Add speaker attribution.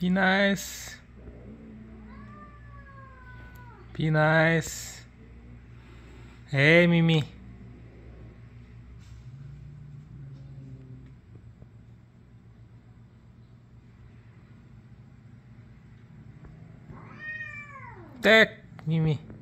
Speaker 1: Be nice. Be nice. Hey, Mimi. Tech, Mimi.